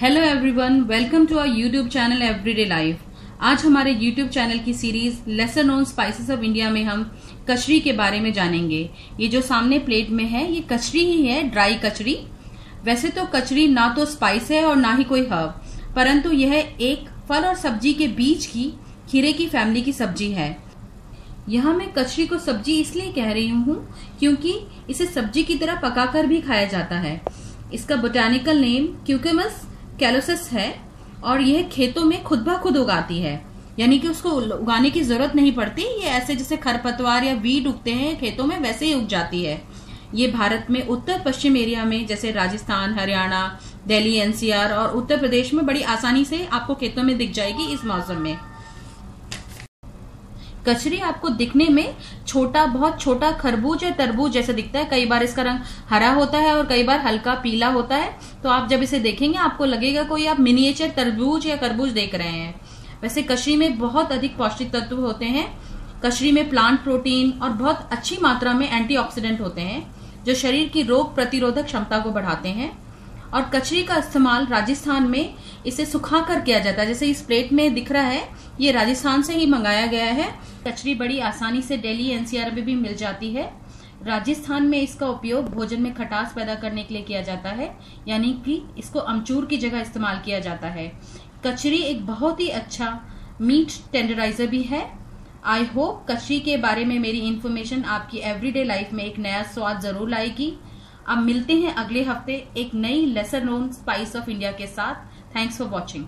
Hello everyone welcome to our YouTube channel everyday life आज हमारे YouTube channel की series lesser known spices of India में हम कचरी के बारे में जानेंगे। ये जो सामने प्लेट में है, ये कचरी ही है ड्राई कचरी। वैसे तो कचरी ना तो स्पाइस है और ना ही कोई हर्ब परंतु यह एक फल और सब्ज़ी के बीच की, खीरे की फैमिली की सब्ज़ी है। यहाँ मैं कचरी को सब्ज़ी इसलिए कह रही हूँ क्योंकि इसे सब्ज़ी की तरह पकाकर भी खाया जाता है। इसका बोटानिकल नेम क्यूकेमस कैलोसिस है और यह खेतों में खुद ब खुद उगाती है। यानी कि उसको उगाने की ज़रूरत नहीं पड़ती। ये ऐसे जैसे खरपतवार या वीड उगते हैं खेतों में, वैसे ही उग जाती है। ये भारत में उत्तर पश्चिम एरिया में, जैसे राजस्थान, हरियाणा, दिल्ली, एनसीआर और उत्तर प्रदेश में बड़ी आसानी से आपको खेतों में दिख जाएगी इस मौसम में। कचरी आपको दिखने में छोटा, बहुत छोटा खरबूज या तरबूज जैसा दिखता है। कई बार इसका रंग हरा होता है और कई बार हल्का पीला होता है। तो आप जब इसे देखेंगे, आपको लगेगा कोई आप मिनिएचर तरबूज या खरबूज देख रहे हैं। वैसे कचरी में बहुत अधिक पौष्टिक तत्व होते हैं। कचरी में प्लांट प्रोटीन और बहुत अच्छी मात्रा में एंटीऑक्सीडेंट होते हैं, जो शरीर की रोग प्रतिरोधक क्षमता को बढ़ाते हैं। और कचरी का इस्तेमाल राजस्थान में इसे सुखाकर किया जाता है। जैसे इस प्लेट में दिख रहा है ये राजस्थान से ही मंगाया गया है। कचरी बड़ी आसानी से दिल्ली एनसीआर में भी मिल जाती है। राजस्थान में इसका उपयोग भोजन में खटास पैदा करने के लिए किया जाता है, यानी कि इसको अमचूर की जगह इस्तेमाल किया जाता है। कचरी एक बहुत ही अच्छा मीट टेंडराइजर भी है। आई होप कचरी के बारे में मेरी इन्फॉर्मेशन आपकी एवरीडे लाइफ में एक नया स्वाद ज़रूर लाएगी। अब मिलते हैं अगले हफ़्ते एक नई lesser known spice of India के साथ। Thanks for watching